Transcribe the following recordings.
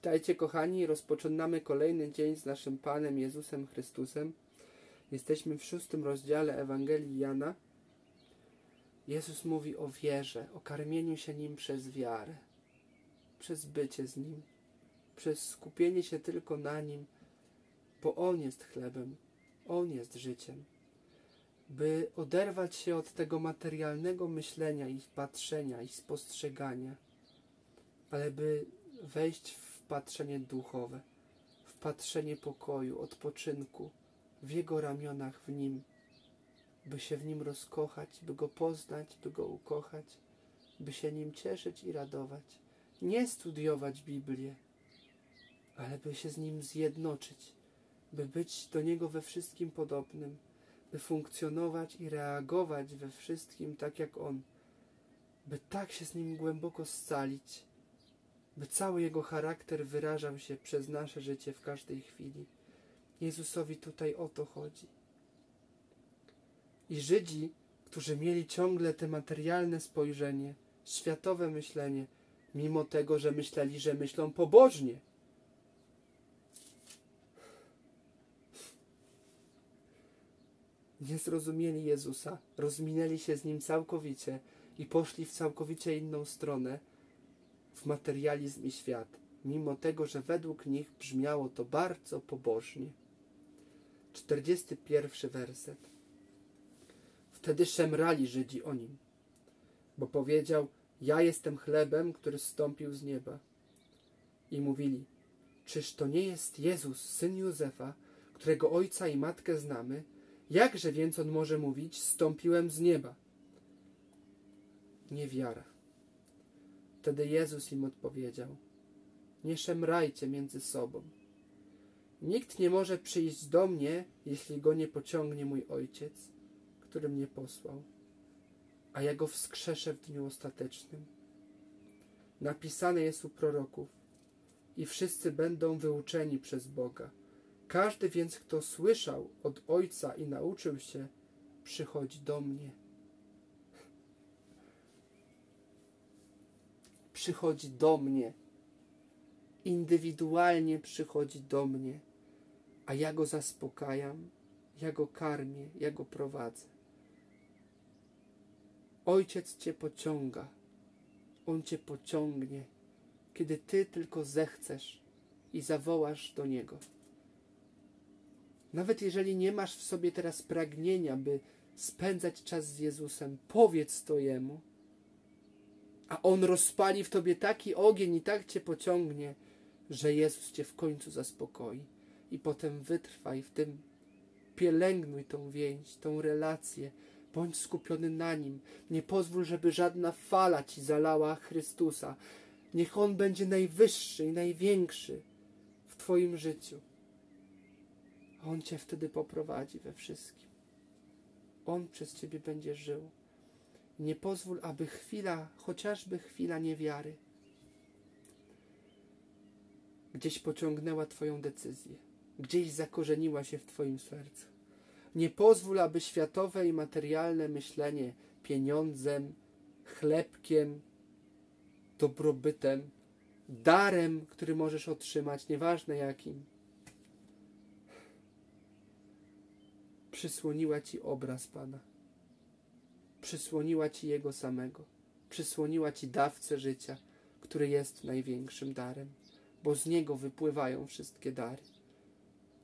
Witajcie kochani, rozpoczynamy kolejny dzień z naszym Panem Jezusem Chrystusem. Jesteśmy w szóstym rozdziale Ewangelii Jana. Jezus mówi o wierze, o karmieniu się Nim przez wiarę, przez bycie z Nim, przez skupienie się tylko na Nim, bo On jest chlebem, On jest życiem. By oderwać się od tego materialnego myślenia i patrzenia i spostrzegania, ale by wejść w patrzenie duchowe, w patrzenie pokoju, odpoczynku, w Jego ramionach, w Nim, by się w Nim rozkochać, by Go poznać, by Go ukochać, by się Nim cieszyć i radować. Nie studiować Biblię, ale by się z Nim zjednoczyć, by być do Niego we wszystkim podobnym, by funkcjonować i reagować we wszystkim tak jak On, by tak się z Nim głęboko scalić, by cały Jego charakter wyrażał się przez nasze życie w każdej chwili. Jezusowi tutaj o to chodzi. I Żydzi, którzy mieli ciągle te materialne spojrzenie, światowe myślenie, mimo tego, że myśleli, że myślą pobożnie, nie zrozumieli Jezusa, rozminęli się z Nim całkowicie i poszli w całkowicie inną stronę, w materializm i świat, mimo tego, że według nich brzmiało to bardzo pobożnie. 41 werset. Wtedy szemrali Żydzi o nim, bo powiedział: Ja jestem chlebem, który zstąpił z nieba. I mówili: Czyż to nie jest Jezus, syn Józefa, którego ojca i matkę znamy? Jakże więc on może mówić: Stąpiłem z nieba? Niewiara. Wtedy Jezus im odpowiedział: Nie szemrajcie między sobą. Nikt nie może przyjść do mnie, jeśli go nie pociągnie mój Ojciec, który mnie posłał, a ja go wskrzeszę w dniu ostatecznym. Napisane jest u proroków, i wszyscy będą wyuczeni przez Boga. Każdy więc, kto słyszał od Ojca i nauczył się, przychodzi do mnie. Przychodzi do mnie. Indywidualnie przychodzi do mnie, a ja go zaspokajam, ja go karmię, ja go prowadzę. Ojciec cię pociąga, on cię pociągnie, kiedy ty tylko zechcesz i zawołasz do niego. Nawet jeżeli nie masz w sobie teraz pragnienia, by spędzać czas z Jezusem, powiedz to Jemu, a On rozpali w tobie taki ogień i tak cię pociągnie, że Jezus cię w końcu zaspokoi. I potem wytrwaj w tym, pielęgnuj tą więź, tą relację, bądź skupiony na Nim. Nie pozwól, żeby żadna fala ci zalała Chrystusa. Niech On będzie najwyższy i największy w Twoim życiu. On Cię wtedy poprowadzi we wszystkim. On przez Ciebie będzie żył. Nie pozwól, aby chwila, chociażby chwila niewiary, gdzieś pociągnęła Twoją decyzję, gdzieś zakorzeniła się w Twoim sercu. Nie pozwól, aby światowe i materialne myślenie pieniądzem, chlebkiem, dobrobytem, darem, który możesz otrzymać, nieważne jakim, przysłoniła Ci obraz Pana. Przysłoniła Ci Jego samego. Przysłoniła Ci dawcę życia, który jest największym darem, bo z Niego wypływają wszystkie dary.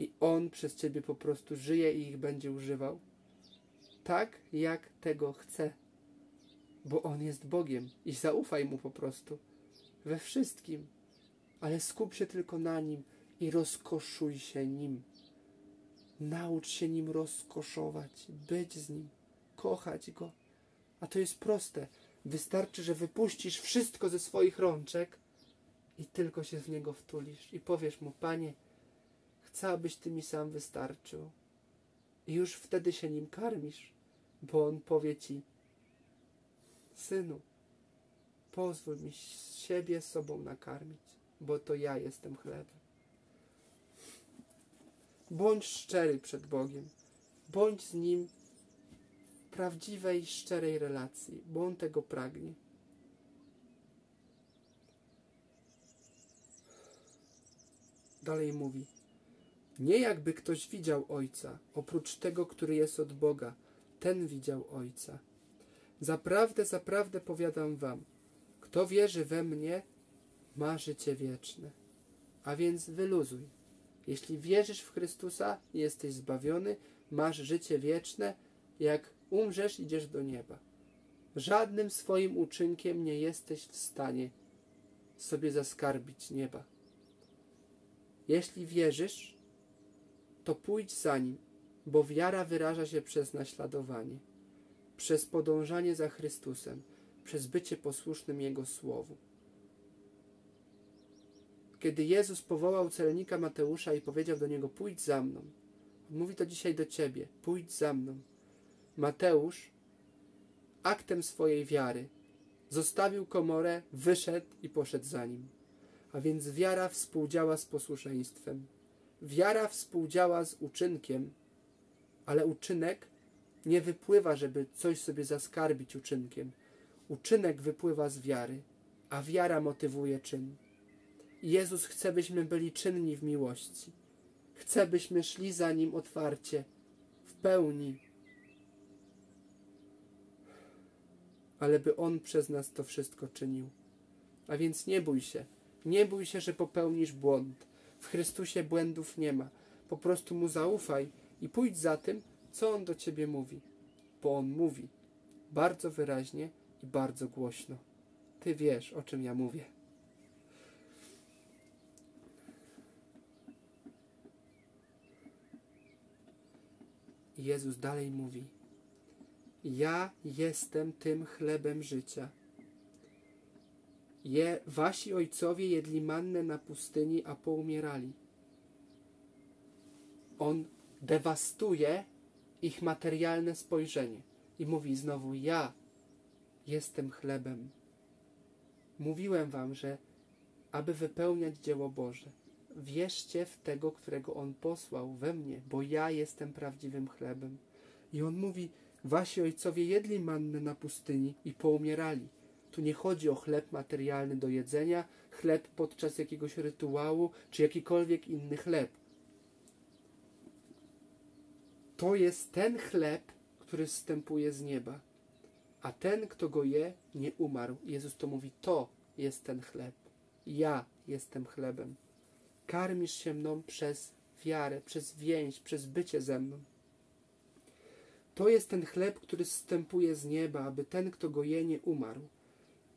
I On przez Ciebie po prostu żyje i ich będzie używał tak, jak tego chce, bo On jest Bogiem i zaufaj Mu po prostu we wszystkim, ale skup się tylko na Nim i rozkoszuj się Nim. Naucz się nim rozkoszować, być z nim, kochać go. A to jest proste. Wystarczy, że wypuścisz wszystko ze swoich rączek i tylko się w niego wtulisz i powiesz mu, panie, chcę, abyś ty mi sam wystarczył. I już wtedy się nim karmisz, bo on powie ci, synu, pozwól mi siebie sobą nakarmić, bo to ja jestem chlebem. Bądź szczery przed Bogiem. Bądź z Nim prawdziwej, szczerej relacji, bo On tego pragnie. dalej mówi: Nie jakby ktoś widział Ojca, oprócz tego, który jest od Boga, ten widział Ojca. Zaprawdę, zaprawdę powiadam wam, kto wierzy we mnie, ma życie wieczne. A więc wyluzuj. Jeśli wierzysz w Chrystusa, jesteś zbawiony, masz życie wieczne, jak umrzesz, idziesz do nieba. Żadnym swoim uczynkiem nie jesteś w stanie sobie zaskarbić nieba. Jeśli wierzysz, to pójdź za nim, bo wiara wyraża się przez naśladowanie, przez podążanie za Chrystusem, przez bycie posłusznym Jego Słowu. Kiedy Jezus powołał celnika Mateusza i powiedział do niego: Pójdź za mną, mówi to dzisiaj do ciebie: Pójdź za mną. Mateusz aktem swojej wiary zostawił komorę, wyszedł i poszedł za nim. A więc wiara współdziała z posłuszeństwem. Wiara współdziała z uczynkiem, ale uczynek nie wypływa, żeby coś sobie zaskarbić uczynkiem. Uczynek wypływa z wiary, a wiara motywuje czyn. Jezus chce, byśmy byli czynni w miłości. Chce, byśmy szli za Nim otwarcie, w pełni. Ale by On przez nas to wszystko czynił. A więc nie bój się. Nie bój się, że popełnisz błąd. W Chrystusie błędów nie ma. Po prostu Mu zaufaj i pójdź za tym, co On do Ciebie mówi. Bo On mówi bardzo wyraźnie i bardzo głośno. Ty wiesz, o czym ja mówię. Jezus dalej mówi: Ja jestem tym chlebem życia. Je, wasi ojcowie jedli mannę na pustyni, a poumierali. On dewastuje ich materialne spojrzenie i mówi znowu: Ja jestem chlebem. Mówiłem wam, że aby wypełniać dzieło Boże, wierzcie w tego, którego On posłał we mnie, bo ja jestem prawdziwym chlebem. I On mówi, wasi ojcowie jedli mannę na pustyni i poumierali. Tu nie chodzi o chleb materialny do jedzenia, chleb podczas jakiegoś rytuału, czy jakikolwiek inny chleb. To jest ten chleb, który zstępuje z nieba. A ten, kto go je, nie umarł. Jezus to mówi, to jest ten chleb. Ja jestem chlebem. Karmisz się mną przez wiarę, przez więź, przez bycie ze mną. To jest ten chleb, który zstępuje z nieba, aby ten, kto go je, nie umarł.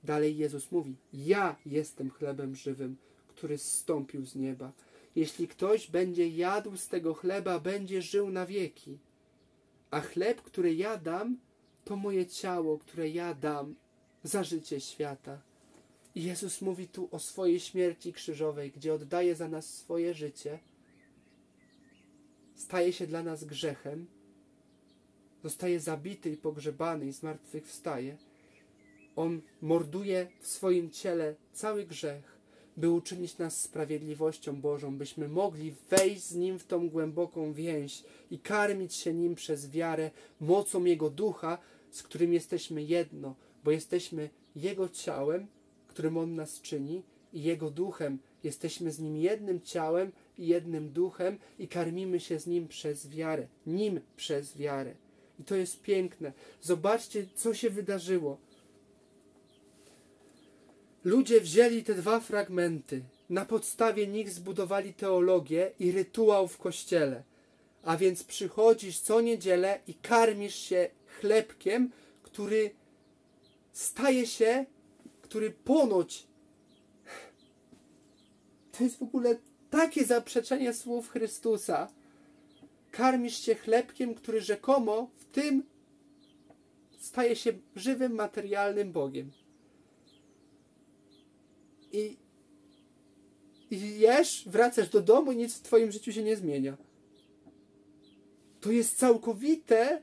Dalej Jezus mówi: Ja jestem chlebem żywym, który zstąpił z nieba. Jeśli ktoś będzie jadł z tego chleba, będzie żył na wieki. A chleb, który ja dam, to moje ciało, które ja dam za życie świata. I Jezus mówi tu o swojej śmierci krzyżowej, gdzie oddaje za nas swoje życie, staje się dla nas grzechem, zostaje zabity i pogrzebany i zmartwychwstaje. On morduje w swoim ciele cały grzech, by uczynić nas sprawiedliwością Bożą, byśmy mogli wejść z Nim w tą głęboką więź i karmić się Nim przez wiarę, mocą Jego ducha, z którym jesteśmy jedno, bo jesteśmy Jego ciałem którym On nas czyni, i Jego duchem. Jesteśmy z Nim jednym ciałem i jednym duchem i karmimy się z Nim przez wiarę. Nim przez wiarę. I to jest piękne. Zobaczcie, co się wydarzyło. Ludzie wzięli te dwa fragmenty. Na podstawie nich zbudowali teologię i rytuał w kościele. A więc przychodzisz co niedzielę i karmisz się chlebkiem, który staje się który ponoć to jest w ogóle takie zaprzeczenie słów Chrystusa. Karmisz się chlebkiem, który rzekomo tym staje się żywym, materialnym Bogiem. I, i jesz, wracasz do domu i nic w Twoim życiu się nie zmienia. To jest całkowite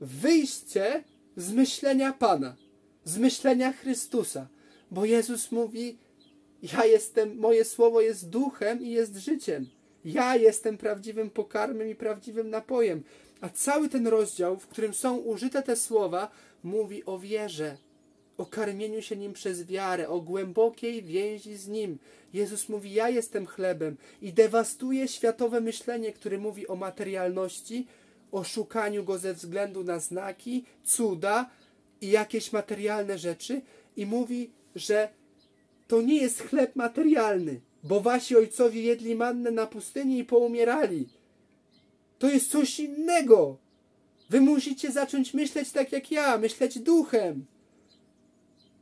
wyjście z myślenia Pana, z myślenia Chrystusa. Bo Jezus mówi: Ja jestem, moje słowo jest duchem i jest życiem. Ja jestem prawdziwym pokarmem i prawdziwym napojem. A cały ten rozdział, w którym są użyte te słowa, mówi o wierze. o karmieniu się nim przez wiarę, o głębokiej więzi z nim. Jezus mówi: Ja jestem chlebem i dewastuje światowe myślenie, które mówi o materialności, o szukaniu go ze względu na znaki, cuda i jakieś materialne rzeczy, i mówi, że to nie jest chleb materialny, bo wasi ojcowie jedli mannę na pustyni i poumierali. To jest coś innego. Wy musicie zacząć myśleć tak jak ja, myśleć duchem.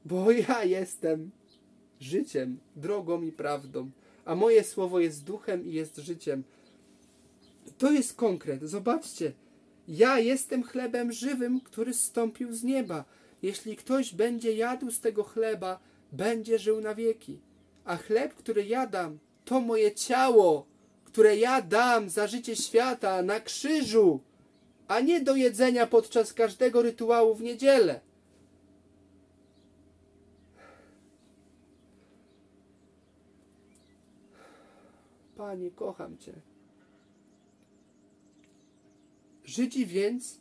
Bo ja jestem życiem, drogą i prawdą, a moje słowo jest duchem i jest życiem. To jest konkret. Zobaczcie. Ja jestem chlebem żywym, który zstąpił z nieba. Jeśli ktoś będzie jadł z tego chleba, będzie żył na wieki. A chleb, który ja dam, to moje ciało, które ja dam za życie świata na krzyżu, a nie do jedzenia podczas każdego rytuału w niedzielę. Panie, kocham Cię. Żydzi więc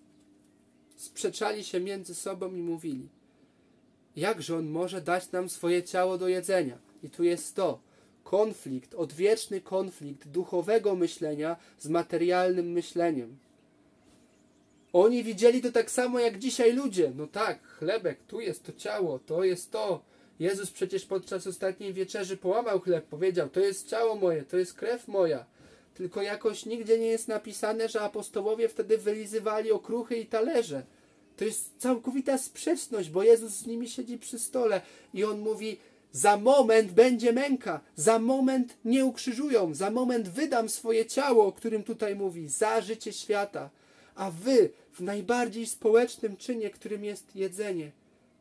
sprzeczali się między sobą i mówili: Jakże on może dać nam swoje ciało do jedzenia? I tu jest to konflikt, odwieczny konflikt duchowego myślenia z materialnym myśleniem. Oni widzieli to tak samo jak dzisiaj ludzie. No tak, chlebek, tu jest to ciało, to jest to. Jezus przecież podczas ostatniej wieczerzy połamał chleb, powiedział: To jest ciało moje, to jest krew moja. Tylko jakoś nigdzie nie jest napisane, że apostołowie wtedy wylizywali okruchy i talerze. To jest całkowita sprzeczność, bo Jezus z nimi siedzi przy stole i on mówi: Za moment będzie męka, za moment nie ukrzyżują, za moment wydam swoje ciało, o którym tutaj mówi, za życie świata. A wy w najbardziej społecznym czynie, którym jest jedzenie,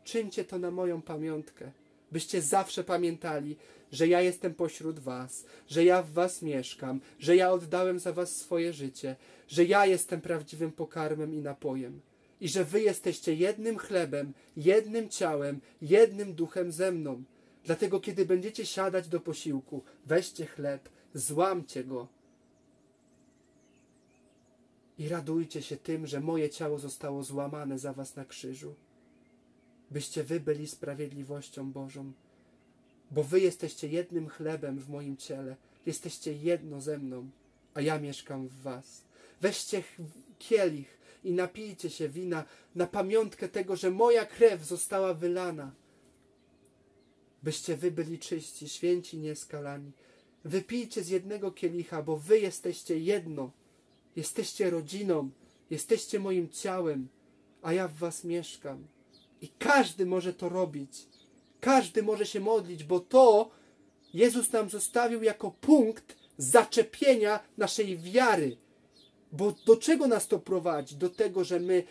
czyńcie to na moją pamiątkę byście zawsze pamiętali, że ja jestem pośród was, że ja w was mieszkam, że ja oddałem za was swoje życie, że ja jestem prawdziwym pokarmem i napojem i że wy jesteście jednym chlebem, jednym ciałem, jednym duchem ze mną. Dlatego, kiedy będziecie siadać do posiłku, weźcie chleb, złamcie go i radujcie się tym, że moje ciało zostało złamane za was na krzyżu byście wy byli sprawiedliwością Bożą. Bo wy jesteście jednym chlebem w moim ciele, jesteście jedno ze mną, a ja mieszkam w was. Weźcie kielich i napijcie się wina na pamiątkę tego, że moja krew została wylana. Byście wy byli czyści, święci, nieskalani. Wypijcie z jednego kielicha, bo wy jesteście jedno. Jesteście rodziną, jesteście moim ciałem, a ja w was mieszkam. I każdy może to robić. Każdy może się modlić, bo to Jezus nam zostawił jako punkt zaczepienia naszej wiary. Bo do czego nas to prowadzi? Do tego, że my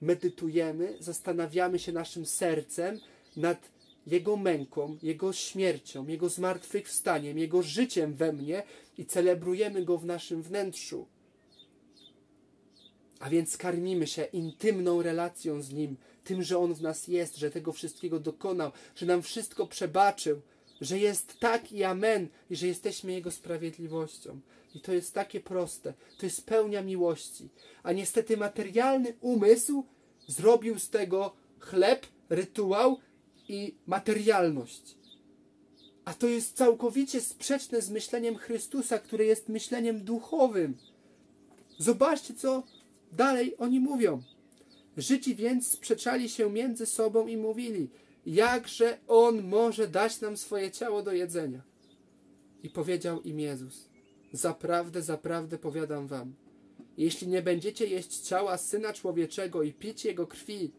medytujemy, zastanawiamy się naszym sercem nad Jego męką, Jego śmiercią, Jego zmartwychwstaniem, Jego życiem we mnie i celebrujemy Go w naszym wnętrzu. A więc karmimy się intymną relacją z Nim, tym, że On w nas jest, że tego wszystkiego dokonał, że nam wszystko przebaczył, że jest tak i amen, i że jesteśmy Jego sprawiedliwością. I to jest takie proste, to jest pełnia miłości. A niestety materialny umysł zrobił z tego chleb, rytuał i materialność. A to jest całkowicie sprzeczne z myśleniem Chrystusa, które jest myśleniem duchowym. Zobaczcie, co dalej oni mówią. Żydzi więc sprzeczali się między sobą i mówili, jakże On może dać nam swoje ciało do jedzenia. I powiedział im Jezus, zaprawdę, zaprawdę powiadam wam, jeśli nie będziecie jeść ciała Syna Człowieczego i pić Jego krwi,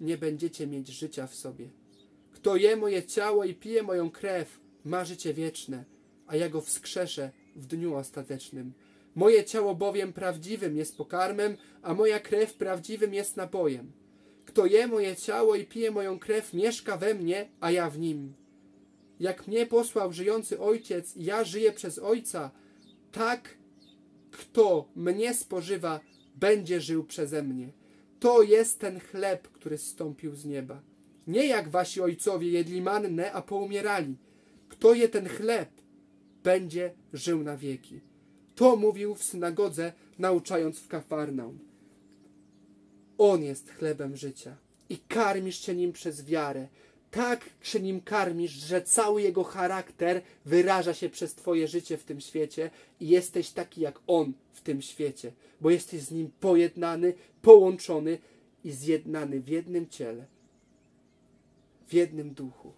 nie będziecie mieć życia w sobie. Kto je moje ciało i pije moją krew, ma życie wieczne, a ja go wskrzeszę w dniu ostatecznym. Moje ciało bowiem prawdziwym jest pokarmem, a moja krew prawdziwym jest napojem. Kto je moje ciało i pije moją krew, mieszka we mnie, a ja w nim. Jak mnie posłał żyjący Ojciec i ja żyję przez Ojca, tak kto mnie spożywa, będzie żył przeze mnie. To jest ten chleb, który zstąpił z nieba. Nie jak wasi ojcowie jedli mannę, a poumierali. Kto je ten chleb, będzie żył na wieki. To mówił w synagodze, nauczając w Kafarnaum. On jest chlebem życia. i karmisz się nim przez wiarę. Tak się nim karmisz, że cały jego charakter wyraża się przez Twoje życie w tym świecie i jesteś taki jak on w tym świecie, bo jesteś z nim pojednany, połączony i zjednany w jednym ciele, w jednym duchu.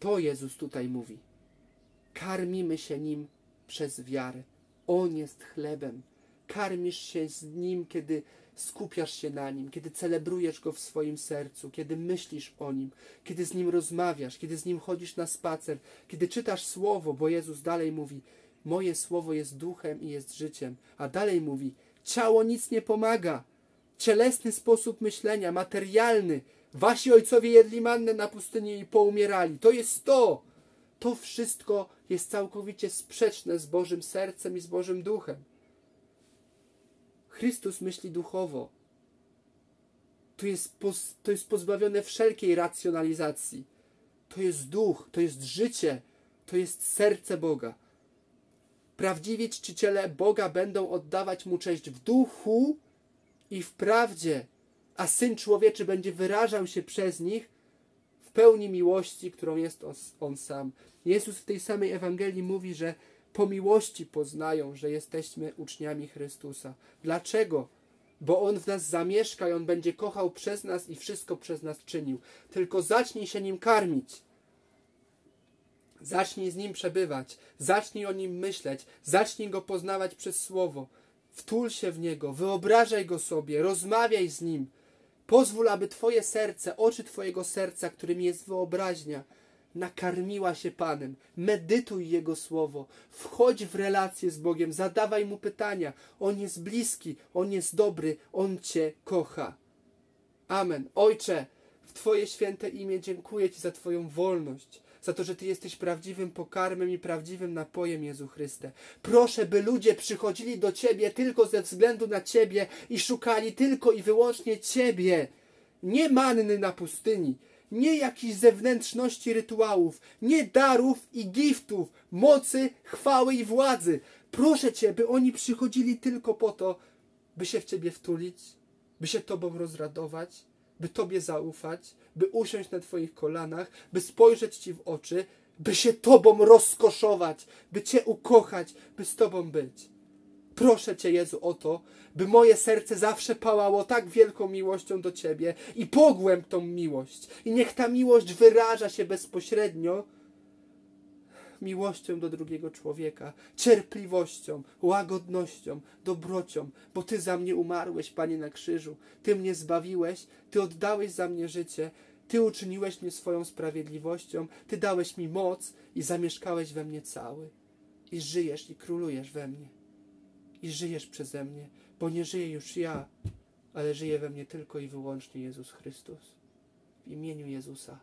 To Jezus tutaj mówi. Karmimy się nim przez wiarę. On jest chlebem. Karmisz się z nim, kiedy skupiasz się na nim, kiedy celebrujesz go w swoim sercu, kiedy myślisz o nim, kiedy z nim rozmawiasz, kiedy z nim chodzisz na spacer, kiedy czytasz słowo, bo Jezus dalej mówi: Moje słowo jest duchem i jest życiem, a dalej mówi: Ciało nic nie pomaga. Cielesny sposób myślenia, materialny. Wasi ojcowie jedli mannę na pustyni i poumierali. To jest to. To wszystko jest całkowicie sprzeczne z Bożym sercem i z Bożym duchem. Chrystus myśli duchowo. To jest, poz, to jest pozbawione wszelkiej racjonalizacji. To jest duch, to jest życie, to jest serce Boga. Prawdziwi czciciele Boga będą oddawać mu cześć w duchu i w prawdzie, a syn człowieczy będzie wyrażał się przez nich w pełni miłości, którą jest on, on sam. Jezus w tej samej Ewangelii mówi, że po miłości poznają, że jesteśmy uczniami Chrystusa. Dlaczego? Bo On w nas zamieszka i On będzie kochał przez nas i wszystko przez nas czynił. Tylko zacznij się Nim karmić. Zacznij z Nim przebywać. Zacznij o Nim myśleć. Zacznij Go poznawać przez Słowo. Wtul się w Niego. Wyobrażaj Go sobie. Rozmawiaj z Nim. Pozwól, aby Twoje serce, oczy Twojego serca, którym jest wyobraźnia, nakarmiła się Panem. Medytuj Jego słowo. Wchodź w relację z Bogiem. Zadawaj Mu pytania. On jest bliski. On jest dobry. On Cię kocha. Amen. Ojcze, w Twoje święte imię dziękuję Ci za Twoją wolność. Za to, że Ty jesteś prawdziwym pokarmem i prawdziwym napojem, Jezu Chryste. Proszę, by ludzie przychodzili do Ciebie tylko ze względu na Ciebie i szukali tylko i wyłącznie Ciebie. Nie manny na pustyni, nie jakichś zewnętrzności rytuałów, nie darów i giftów, mocy, chwały i władzy. Proszę Cię, by oni przychodzili tylko po to, by się w Ciebie wtulić, by się Tobą rozradować, by Tobie zaufać, by usiąść na Twoich kolanach, by spojrzeć Ci w oczy, by się Tobą rozkoszować, by Cię ukochać, by z Tobą być. Proszę Cię, Jezu, o to, by moje serce zawsze pałało tak wielką miłością do Ciebie i pogłęb tą miłość. I niech ta miłość wyraża się bezpośrednio miłością do drugiego człowieka, cierpliwością, łagodnością, dobrocią, bo Ty za mnie umarłeś, Panie, na krzyżu. Ty mnie zbawiłeś, Ty oddałeś za mnie życie, Ty uczyniłeś mnie swoją sprawiedliwością, Ty dałeś mi moc i zamieszkałeś we mnie cały. I żyjesz i królujesz we mnie. I żyjesz przeze mnie, bo nie żyję już ja, ale żyje we mnie tylko i wyłącznie Jezus Chrystus. W imieniu Jezusa.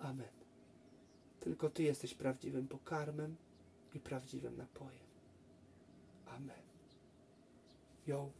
Amen. Tylko Ty jesteś prawdziwym pokarmem i prawdziwym napojem. Amen. Yo.